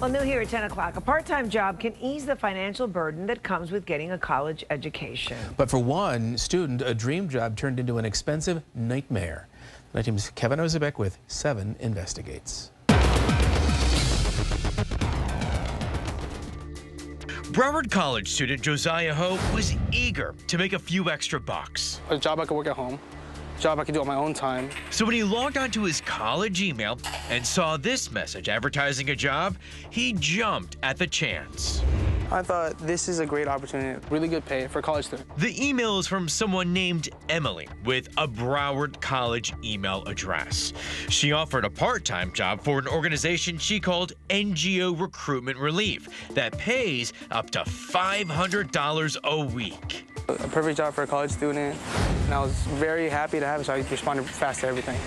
Well, new here at 10 o'clock, a part-time job can ease the financial burden that comes with getting a college education. But for one student, a dream job turned into an expensive nightmare. My team's Kevin Ozebek with 7 Investigates. Broward College student Josiah Ho was eager to make a few extra bucks. A job I could work at home, job I could do on my own time. So when he logged onto his college email and saw this message advertising a job, he jumped at the chance. I thought this is a great opportunity, really good pay for a college student. The email is from someone named Emily with a Broward College email address. She offered a part-time job for an organization she called NGO Recruitment Relief that pays up to $500 a week. A perfect job for a college student, and I was very happy to have it, so I responded fast to everything.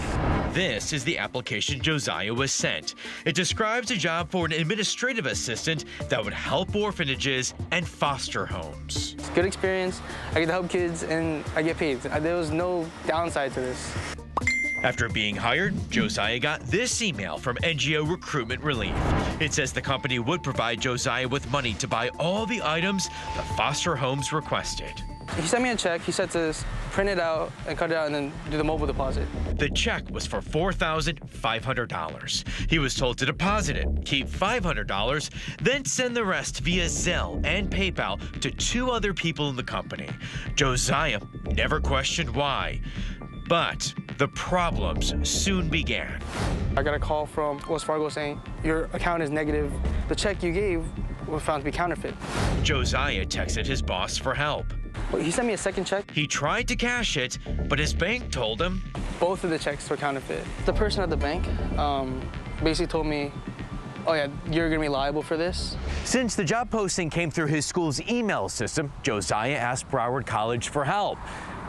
This is the application Josiah was sent. It describes a job for an administrative assistant that would help orphanages and foster homes. It's a good experience. I get to help kids, and I get paid. There was no downside to this. After being hired, Josiah got this email from NGO Recruitment Relief. It says the company would provide Josiah with money to buy all the items the foster homes requested. He sent me a check. He said to print it out and cut it out and then do the mobile deposit. The check was for $4,500. He was told to deposit it, keep $500, then send the rest via Zelle and PayPal to two other people in the company. Josiah never questioned why. But the problems soon began. I got a call from Wells Fargo saying, your account is negative. The check you gave was found to be counterfeit. Josiah texted his boss for help. He sent me a second check. He tried to cash it, but his bank told him. Both of the checks were counterfeit. The person at the bank um, basically told me, oh yeah, you're gonna be liable for this. Since the job posting came through his school's email system, Josiah asked Broward College for help,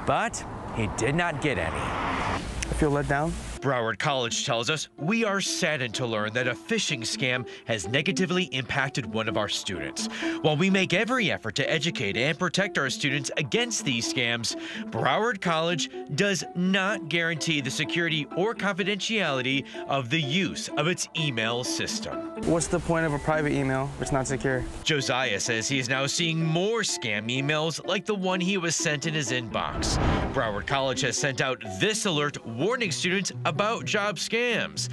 but he did not get any. I feel let down. Broward College tells us we are saddened to learn that a phishing scam has negatively impacted one of our students. While we make every effort to educate and protect our students against these scams, Broward College does not guarantee the security or confidentiality of the use of its email system. What's the point of a private email if it's not secure? Josiah says he is now seeing more scam emails like the one he was sent in his inbox. Broward College has sent out this alert warning students about job scams.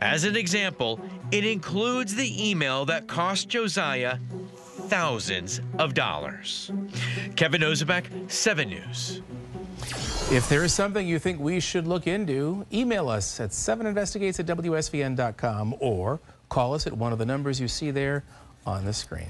As an example, it includes the email that cost Josiah thousands of dollars. Kevin Ozebek, 7 News. If there is something you think we should look into, email us at 7investigates at WSVN.com or call us at one of the numbers you see there on the screen.